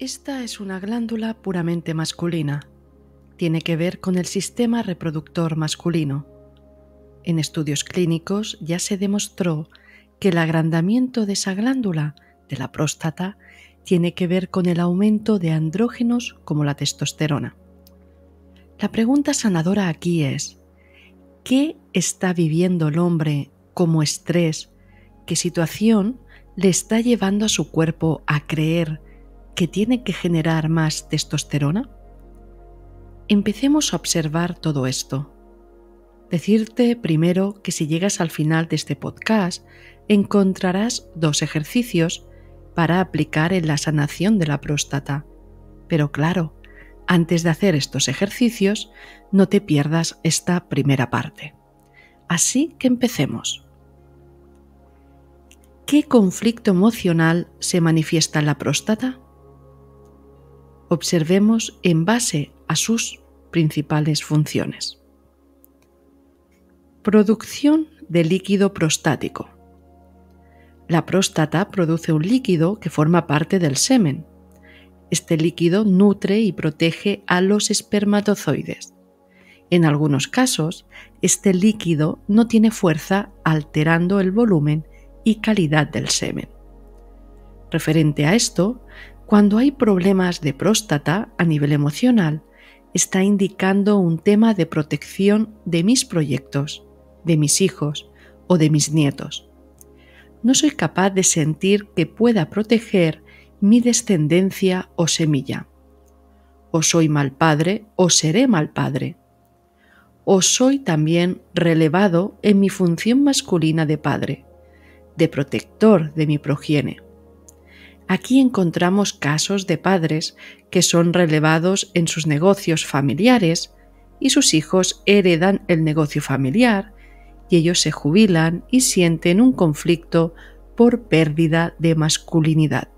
Esta es una glándula puramente masculina. Tiene que ver con el sistema reproductor masculino. En estudios clínicos ya se demostró que el agrandamiento de esa glándula, de la próstata, tiene que ver con el aumento de andrógenos como la testosterona. La pregunta sanadora aquí es, ¿qué está viviendo el hombre como estrés? ¿Qué situación le está llevando a su cuerpo a creer que tiene que generar más testosterona? Empecemos a observar todo esto. Decirte primero que si llegas al final de este podcast encontrarás dos ejercicios para aplicar en la sanación de la próstata. Pero claro, antes de hacer estos ejercicios, no te pierdas esta primera parte. Así que empecemos. ¿Qué conflicto emocional se manifiesta en la próstata? Observemos en base a sus principales funciones. Producción de líquido prostático. La próstata produce un líquido que forma parte del semen. Este líquido nutre y protege a los espermatozoides. En algunos casos, este líquido no tiene fuerza alterando el volumen y calidad del semen. Referente a esto, cuando hay problemas de próstata a nivel emocional, está indicando un tema de protección de mis proyectos, de mis hijos o de mis nietos. No soy capaz de sentir que pueda proteger mi descendencia o semilla. O soy mal padre o seré mal padre. O soy también relevado en mi función masculina de padre de protector de mi progenie. Aquí encontramos casos de padres que son relevados en sus negocios familiares y sus hijos heredan el negocio familiar y ellos se jubilan y sienten un conflicto por pérdida de masculinidad.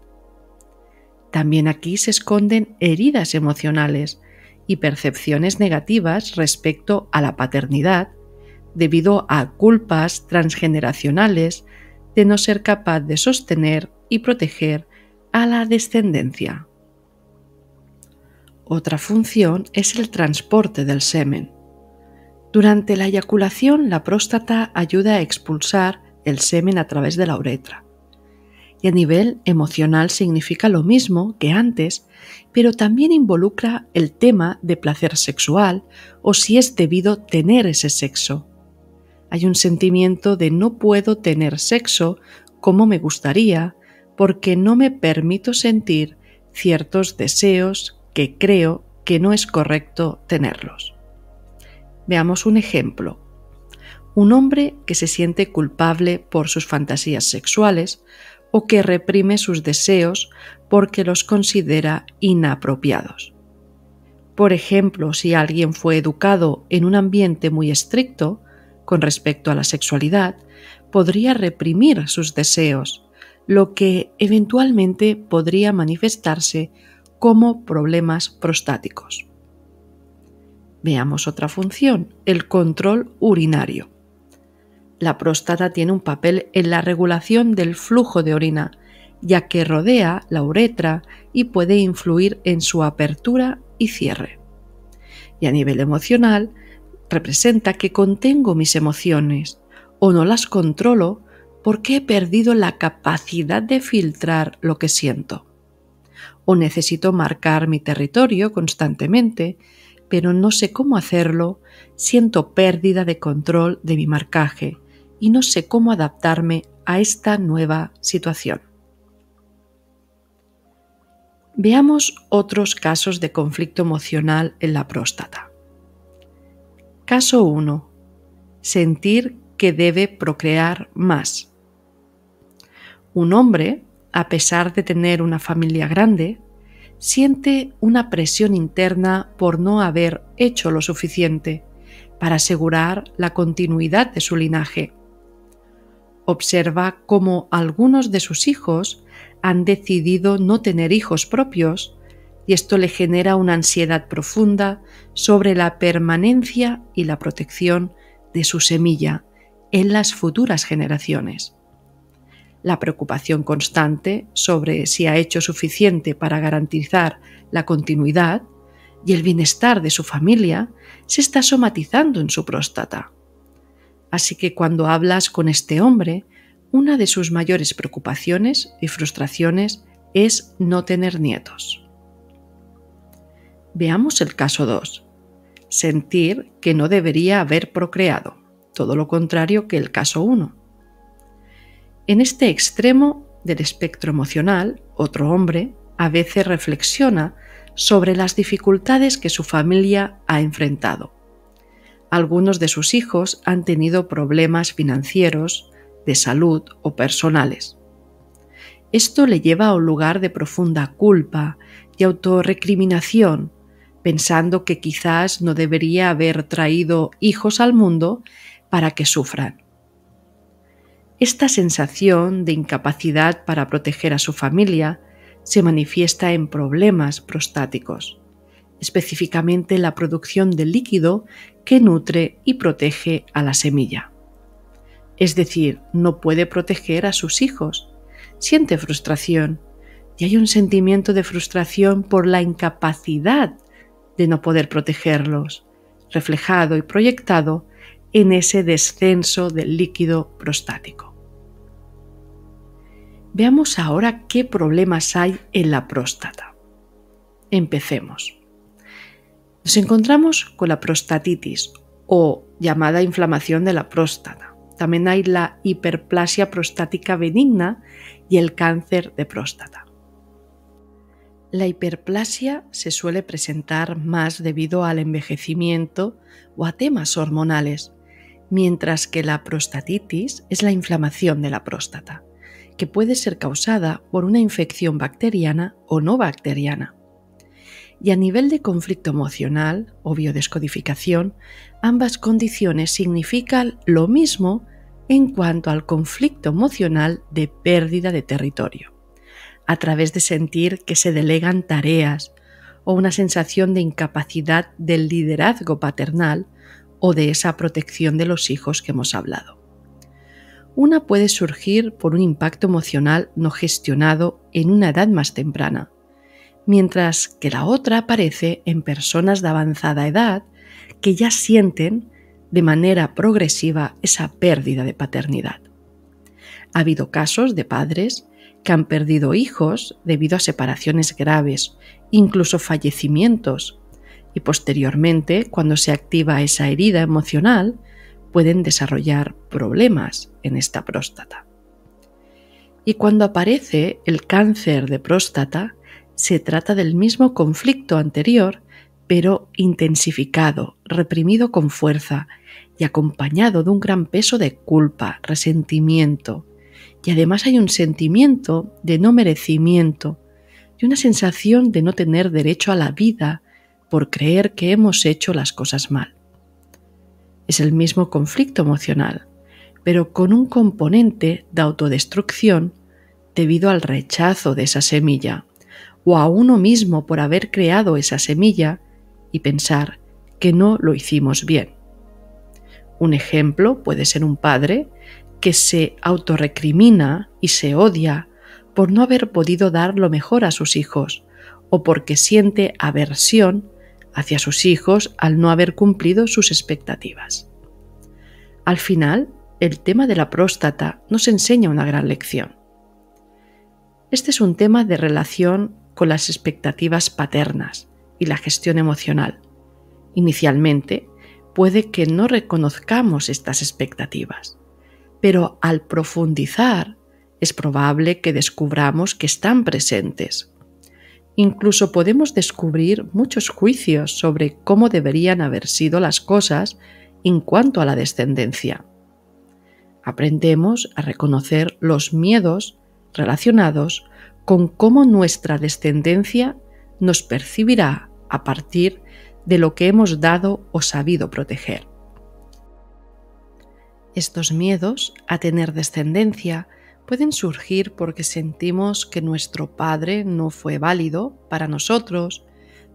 También aquí se esconden heridas emocionales y percepciones negativas respecto a la paternidad debido a culpas transgeneracionales de no ser capaz de sostener y proteger a la descendencia. Otra función es el transporte del semen. Durante la eyaculación, la próstata ayuda a expulsar el semen a través de la uretra. Y a nivel emocional significa lo mismo que antes, pero también involucra el tema de placer sexual o si es debido tener ese sexo hay un sentimiento de no puedo tener sexo como me gustaría porque no me permito sentir ciertos deseos que creo que no es correcto tenerlos. Veamos un ejemplo. Un hombre que se siente culpable por sus fantasías sexuales o que reprime sus deseos porque los considera inapropiados. Por ejemplo, si alguien fue educado en un ambiente muy estricto, con respecto a la sexualidad, podría reprimir sus deseos, lo que eventualmente podría manifestarse como problemas prostáticos. Veamos otra función, el control urinario. La próstata tiene un papel en la regulación del flujo de orina, ya que rodea la uretra y puede influir en su apertura y cierre. Y a nivel emocional, representa que contengo mis emociones o no las controlo porque he perdido la capacidad de filtrar lo que siento. O necesito marcar mi territorio constantemente, pero no sé cómo hacerlo, siento pérdida de control de mi marcaje y no sé cómo adaptarme a esta nueva situación. Veamos otros casos de conflicto emocional en la próstata. Caso 1. Sentir que debe procrear más. Un hombre, a pesar de tener una familia grande, siente una presión interna por no haber hecho lo suficiente para asegurar la continuidad de su linaje. Observa cómo algunos de sus hijos han decidido no tener hijos propios y esto le genera una ansiedad profunda sobre la permanencia y la protección de su semilla en las futuras generaciones. La preocupación constante sobre si ha hecho suficiente para garantizar la continuidad y el bienestar de su familia se está somatizando en su próstata. Así que cuando hablas con este hombre, una de sus mayores preocupaciones y frustraciones es no tener nietos. Veamos el caso 2. Sentir que no debería haber procreado, todo lo contrario que el caso 1. En este extremo del espectro emocional, otro hombre a veces reflexiona sobre las dificultades que su familia ha enfrentado. Algunos de sus hijos han tenido problemas financieros, de salud o personales. Esto le lleva a un lugar de profunda culpa y autorrecriminación, pensando que quizás no debería haber traído hijos al mundo para que sufran. Esta sensación de incapacidad para proteger a su familia se manifiesta en problemas prostáticos, específicamente la producción de líquido que nutre y protege a la semilla. Es decir, no puede proteger a sus hijos, siente frustración y hay un sentimiento de frustración por la incapacidad de no poder protegerlos, reflejado y proyectado en ese descenso del líquido prostático. Veamos ahora qué problemas hay en la próstata. Empecemos. Nos encontramos con la prostatitis o llamada inflamación de la próstata. También hay la hiperplasia prostática benigna y el cáncer de próstata. La hiperplasia se suele presentar más debido al envejecimiento o a temas hormonales, mientras que la prostatitis es la inflamación de la próstata que puede ser causada por una infección bacteriana o no bacteriana. Y a nivel de conflicto emocional o biodescodificación, ambas condiciones significan lo mismo en cuanto al conflicto emocional de pérdida de territorio, a través de sentir que se delegan tareas o una sensación de incapacidad del liderazgo paternal o de esa protección de los hijos que hemos hablado. Una puede surgir por un impacto emocional no gestionado en una edad más temprana, mientras que la otra aparece en personas de avanzada edad que ya sienten de manera progresiva esa pérdida de paternidad. Ha habido casos de padres que han perdido hijos debido a separaciones graves, incluso fallecimientos, y posteriormente, cuando se activa esa herida emocional, pueden desarrollar problemas en esta próstata. Y cuando aparece el cáncer de próstata, se trata del mismo conflicto anterior, pero intensificado, reprimido con fuerza y acompañado de un gran peso de culpa, resentimiento. Y además hay un sentimiento de no merecimiento y una sensación de no tener derecho a la vida por creer que hemos hecho las cosas mal. Es el mismo conflicto emocional, pero con un componente de autodestrucción debido al rechazo de esa semilla o a uno mismo por haber creado esa semilla y pensar que no lo hicimos bien. Un ejemplo puede ser un padre que se autorrecrimina y se odia por no haber podido dar lo mejor a sus hijos o porque siente aversión hacia sus hijos al no haber cumplido sus expectativas. Al final, el tema de la próstata nos enseña una gran lección. Este es un tema de relación con las expectativas paternas y la gestión emocional. Inicialmente, puede que no reconozcamos estas expectativas, pero al profundizar es probable que descubramos que están presentes Incluso podemos descubrir muchos juicios sobre cómo deberían haber sido las cosas en cuanto a la descendencia. Aprendemos a reconocer los miedos relacionados con cómo nuestra descendencia nos percibirá a partir de lo que hemos dado o sabido proteger. Estos miedos a tener descendencia pueden surgir porque sentimos que nuestro Padre no fue válido para nosotros,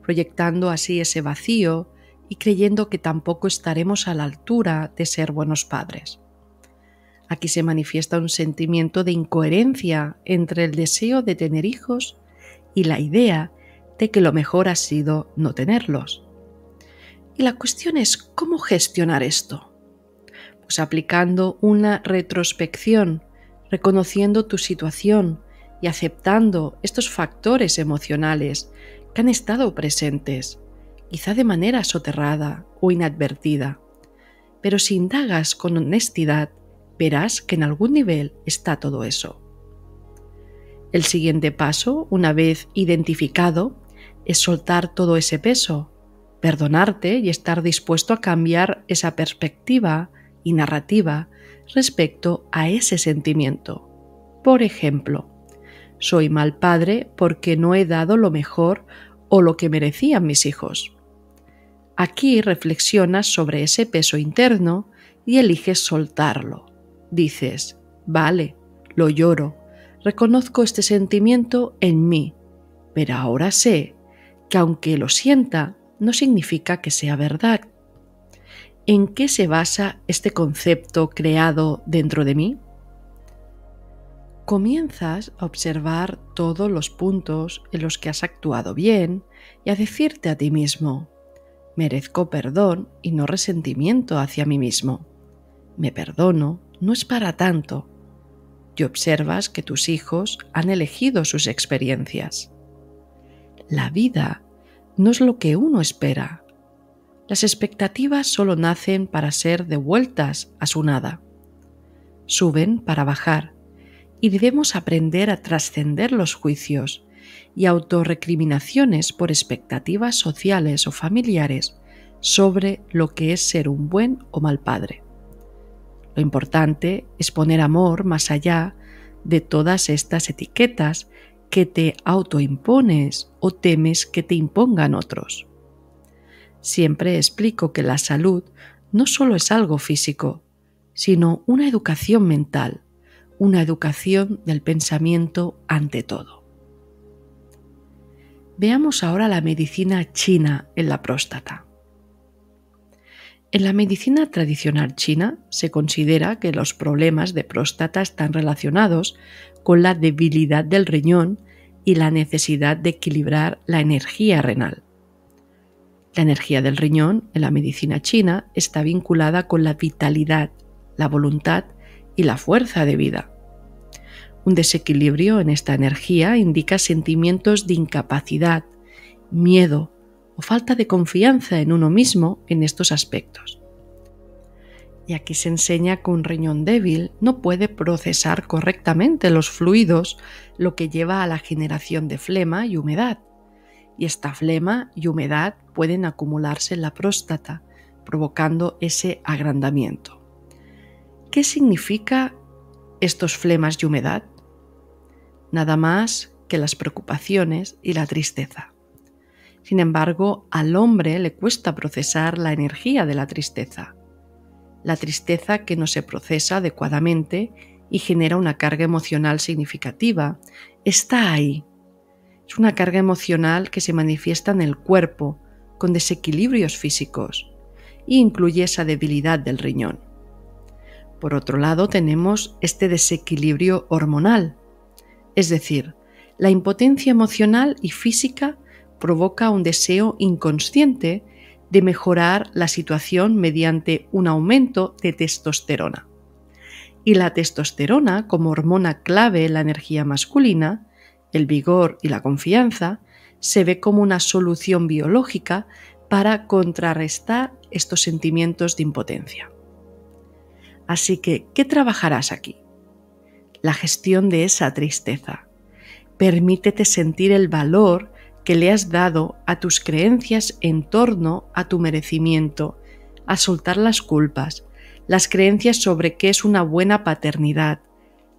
proyectando así ese vacío y creyendo que tampoco estaremos a la altura de ser buenos padres. Aquí se manifiesta un sentimiento de incoherencia entre el deseo de tener hijos y la idea de que lo mejor ha sido no tenerlos. Y la cuestión es cómo gestionar esto. Pues aplicando una retrospección, reconociendo tu situación y aceptando estos factores emocionales que han estado presentes, quizá de manera soterrada o inadvertida. Pero si indagas con honestidad, verás que en algún nivel está todo eso. El siguiente paso, una vez identificado, es soltar todo ese peso, perdonarte y estar dispuesto a cambiar esa perspectiva y narrativa respecto a ese sentimiento. Por ejemplo, soy mal padre porque no he dado lo mejor o lo que merecían mis hijos. Aquí reflexionas sobre ese peso interno y eliges soltarlo. Dices, vale, lo lloro, reconozco este sentimiento en mí, pero ahora sé que aunque lo sienta, no significa que sea verdad. ¿En qué se basa este concepto creado dentro de mí? Comienzas a observar todos los puntos en los que has actuado bien y a decirte a ti mismo, merezco perdón y no resentimiento hacia mí mismo. Me perdono, no es para tanto. Y observas que tus hijos han elegido sus experiencias. La vida no es lo que uno espera. Las expectativas solo nacen para ser devueltas a su nada. Suben para bajar y debemos aprender a trascender los juicios y autorrecriminaciones por expectativas sociales o familiares sobre lo que es ser un buen o mal padre. Lo importante es poner amor más allá de todas estas etiquetas que te autoimpones o temes que te impongan otros. Siempre explico que la salud no solo es algo físico, sino una educación mental, una educación del pensamiento ante todo. Veamos ahora la medicina china en la próstata. En la medicina tradicional china se considera que los problemas de próstata están relacionados con la debilidad del riñón y la necesidad de equilibrar la energía renal. La energía del riñón en la medicina china está vinculada con la vitalidad, la voluntad y la fuerza de vida. Un desequilibrio en esta energía indica sentimientos de incapacidad, miedo, o falta de confianza en uno mismo en estos aspectos. Y aquí se enseña que un riñón débil no puede procesar correctamente los fluidos, lo que lleva a la generación de flema y humedad. Y esta flema y humedad pueden acumularse en la próstata, provocando ese agrandamiento. ¿Qué significa estos flemas y humedad? Nada más que las preocupaciones y la tristeza. Sin embargo, al hombre le cuesta procesar la energía de la tristeza. La tristeza que no se procesa adecuadamente y genera una carga emocional significativa está ahí. Es una carga emocional que se manifiesta en el cuerpo, con desequilibrios físicos, e incluye esa debilidad del riñón. Por otro lado, tenemos este desequilibrio hormonal, es decir, la impotencia emocional y física provoca un deseo inconsciente de mejorar la situación mediante un aumento de testosterona. Y la testosterona, como hormona clave en la energía masculina, el vigor y la confianza, se ve como una solución biológica para contrarrestar estos sentimientos de impotencia. Así que, ¿qué trabajarás aquí? La gestión de esa tristeza. Permítete sentir el valor que le has dado a tus creencias en torno a tu merecimiento, a soltar las culpas, las creencias sobre qué es una buena paternidad.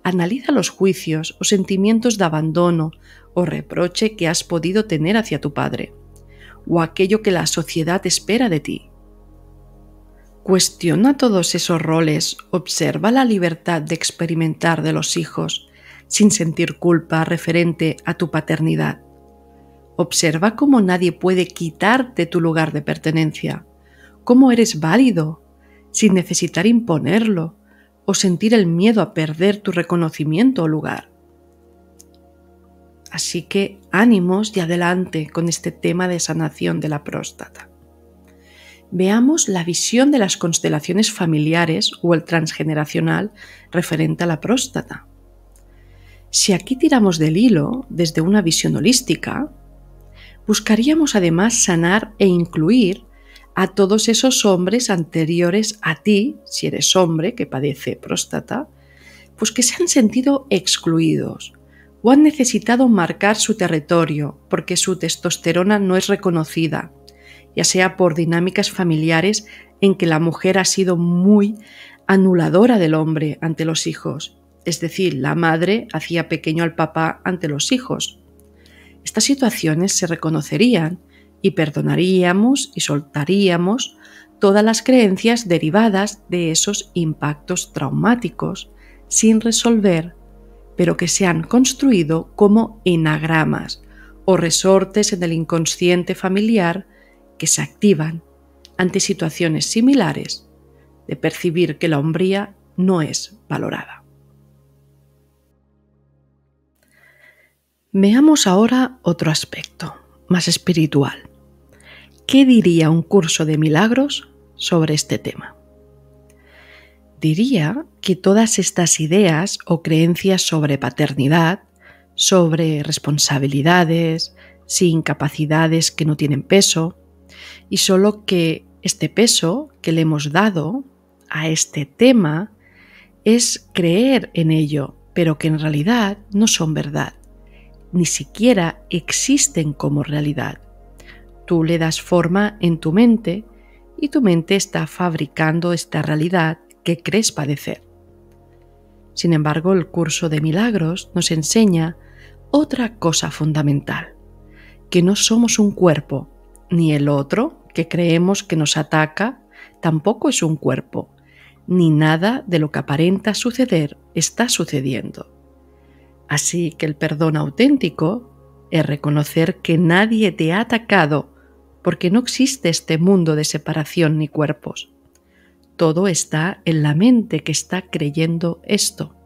Analiza los juicios o sentimientos de abandono o reproche que has podido tener hacia tu padre, o aquello que la sociedad espera de ti. Cuestiona todos esos roles, observa la libertad de experimentar de los hijos, sin sentir culpa referente a tu paternidad. Observa cómo nadie puede quitarte tu lugar de pertenencia, cómo eres válido, sin necesitar imponerlo o sentir el miedo a perder tu reconocimiento o lugar. Así que ánimos y adelante con este tema de sanación de la próstata. Veamos la visión de las constelaciones familiares o el transgeneracional referente a la próstata. Si aquí tiramos del hilo desde una visión holística, buscaríamos además sanar e incluir a todos esos hombres anteriores a ti, si eres hombre que padece próstata, pues que se han sentido excluidos, o han necesitado marcar su territorio porque su testosterona no es reconocida, ya sea por dinámicas familiares en que la mujer ha sido muy anuladora del hombre ante los hijos, es decir, la madre hacía pequeño al papá ante los hijos. Estas situaciones se reconocerían y perdonaríamos y soltaríamos todas las creencias derivadas de esos impactos traumáticos sin resolver pero que se han construido como enagramas o resortes en el inconsciente familiar que se activan ante situaciones similares de percibir que la hombría no es valorada. Veamos ahora otro aspecto, más espiritual. ¿Qué diría un curso de milagros sobre este tema? Diría que todas estas ideas o creencias sobre paternidad, sobre responsabilidades, sin capacidades que no tienen peso, y solo que este peso que le hemos dado a este tema es creer en ello, pero que en realidad no son verdad, ni siquiera existen como realidad. Tú le das forma en tu mente y tu mente está fabricando esta realidad que crees padecer. Sin embargo, el curso de milagros nos enseña otra cosa fundamental, que no somos un cuerpo, ni el otro que creemos que nos ataca tampoco es un cuerpo, ni nada de lo que aparenta suceder está sucediendo. Así que el perdón auténtico es reconocer que nadie te ha atacado porque no existe este mundo de separación ni cuerpos. Todo está en la mente que está creyendo esto.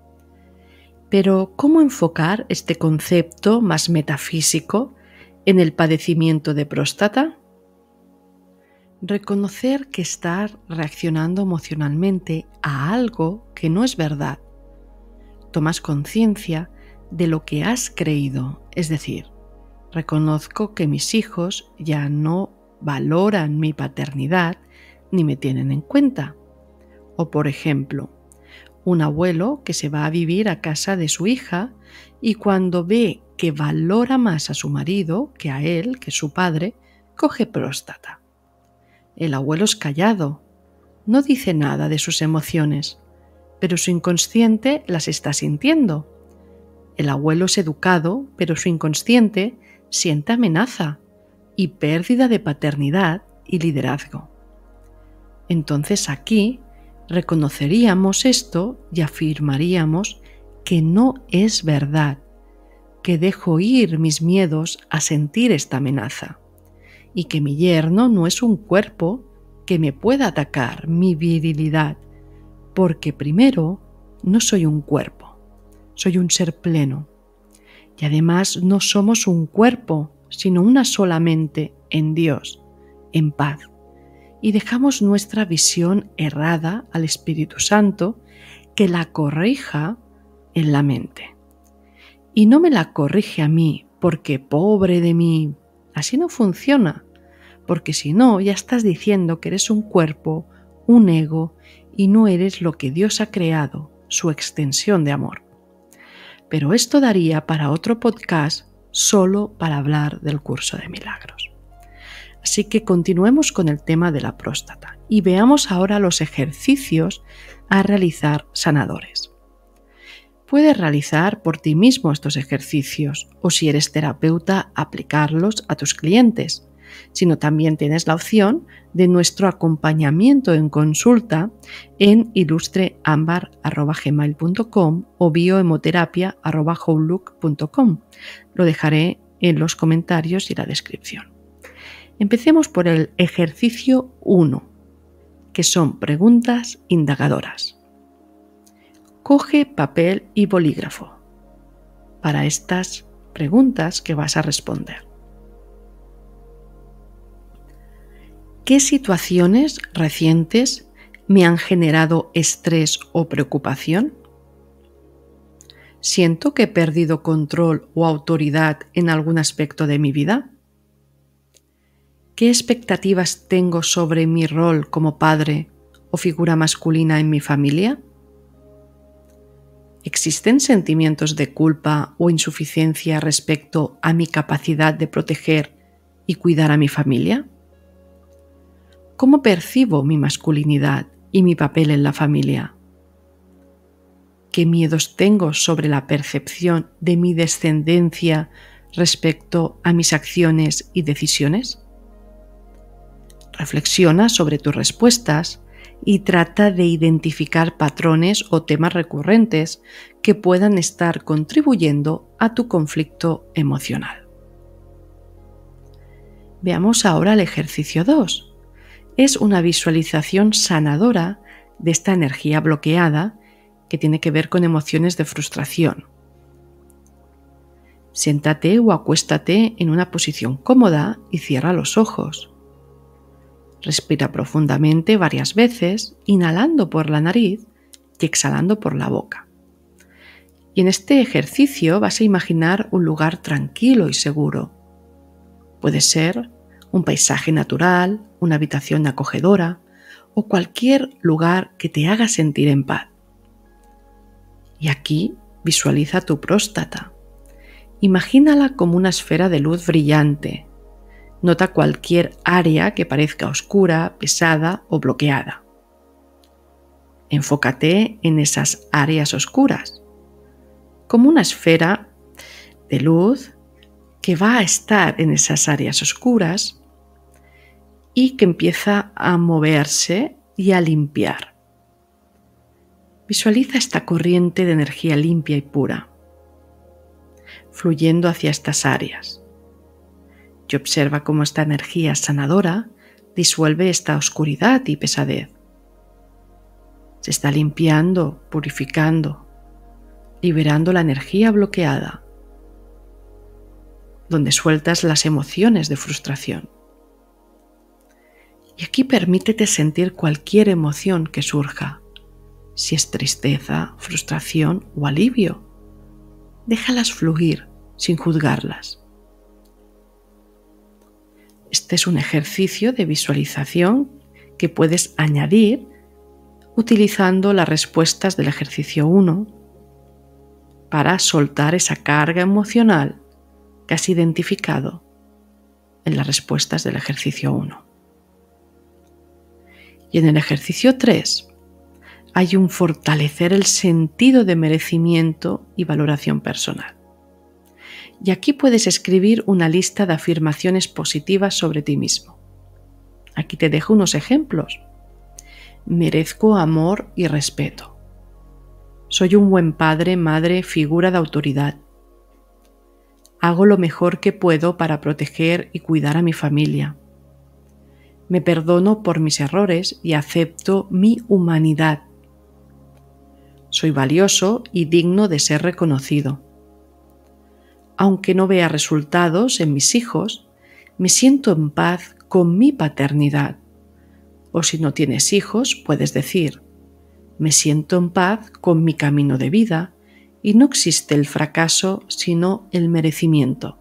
Pero, ¿cómo enfocar este concepto más metafísico en el padecimiento de próstata? Reconocer que estás reaccionando emocionalmente a algo que no es verdad. Tomas conciencia de lo que has creído, es decir, reconozco que mis hijos ya no valoran mi paternidad ni me tienen en cuenta. O por ejemplo, un abuelo que se va a vivir a casa de su hija y cuando ve que valora más a su marido que a él, que su padre, coge próstata. El abuelo es callado, no dice nada de sus emociones, pero su inconsciente las está sintiendo. El abuelo es educado, pero su inconsciente siente amenaza y pérdida de paternidad y liderazgo. Entonces aquí reconoceríamos esto y afirmaríamos que no es verdad, que dejo ir mis miedos a sentir esta amenaza y que mi yerno no es un cuerpo que me pueda atacar mi virilidad, porque primero no soy un cuerpo, soy un ser pleno. Y además no somos un cuerpo, sino una solamente en Dios, en paz y dejamos nuestra visión errada al Espíritu Santo que la corrija en la mente. Y no me la corrige a mí porque pobre de mí. Así no funciona, porque si no ya estás diciendo que eres un cuerpo, un ego y no eres lo que Dios ha creado, su extensión de amor. Pero esto daría para otro podcast solo para hablar del curso de milagros. Así que continuemos con el tema de la próstata y veamos ahora los ejercicios a realizar sanadores. Puedes realizar por ti mismo estos ejercicios o si eres terapeuta aplicarlos a tus clientes, sino también tienes la opción de nuestro acompañamiento en consulta en ilustreambar.gmail.com o biohemoterapia.com. Lo dejaré en los comentarios y la descripción. Empecemos por el ejercicio 1, que son preguntas indagadoras. coge papel y bolígrafo para estas preguntas que vas a responder. ¿Qué situaciones recientes me han generado estrés o preocupación? ¿Siento que he perdido control o autoridad en algún aspecto de mi vida? ¿Qué expectativas tengo sobre mi rol como padre o figura masculina en mi familia? ¿Existen sentimientos de culpa o insuficiencia respecto a mi capacidad de proteger y cuidar a mi familia? ¿Cómo percibo mi masculinidad y mi papel en la familia? ¿Qué miedos tengo sobre la percepción de mi descendencia respecto a mis acciones y decisiones? Reflexiona sobre tus respuestas y trata de identificar patrones o temas recurrentes que puedan estar contribuyendo a tu conflicto emocional. Veamos ahora el ejercicio 2. Es una visualización sanadora de esta energía bloqueada que tiene que ver con emociones de frustración. Siéntate o acuéstate en una posición cómoda y cierra los ojos. Respira profundamente varias veces, inhalando por la nariz y exhalando por la boca. Y en este ejercicio vas a imaginar un lugar tranquilo y seguro. Puede ser un paisaje natural, una habitación acogedora o cualquier lugar que te haga sentir en paz. Y aquí visualiza tu próstata. Imagínala como una esfera de luz brillante, Nota cualquier área que parezca oscura, pesada o bloqueada. Enfócate en esas áreas oscuras, como una esfera de luz que va a estar en esas áreas oscuras y que empieza a moverse y a limpiar. Visualiza esta corriente de energía limpia y pura, fluyendo hacia estas áreas y observa cómo esta energía sanadora disuelve esta oscuridad y pesadez. Se está limpiando, purificando, liberando la energía bloqueada, donde sueltas las emociones de frustración. Y aquí permítete sentir cualquier emoción que surja, si es tristeza, frustración o alivio. Déjalas fluir sin juzgarlas. Este es un ejercicio de visualización que puedes añadir utilizando las respuestas del ejercicio 1 para soltar esa carga emocional que has identificado en las respuestas del ejercicio 1. Y en el ejercicio 3 hay un fortalecer el sentido de merecimiento y valoración personal y aquí puedes escribir una lista de afirmaciones positivas sobre ti mismo. Aquí te dejo unos ejemplos. Merezco amor y respeto. Soy un buen padre, madre, figura de autoridad. Hago lo mejor que puedo para proteger y cuidar a mi familia. Me perdono por mis errores y acepto mi humanidad. Soy valioso y digno de ser reconocido aunque no vea resultados en mis hijos, me siento en paz con mi paternidad. O si no tienes hijos, puedes decir, me siento en paz con mi camino de vida y no existe el fracaso sino el merecimiento.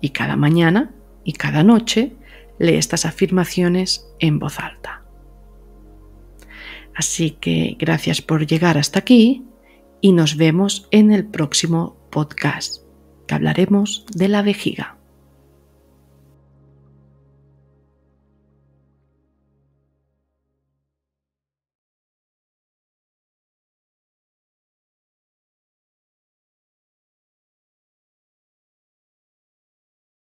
Y cada mañana y cada noche lee estas afirmaciones en voz alta. Así que gracias por llegar hasta aquí y nos vemos en el próximo podcast, que hablaremos de la vejiga.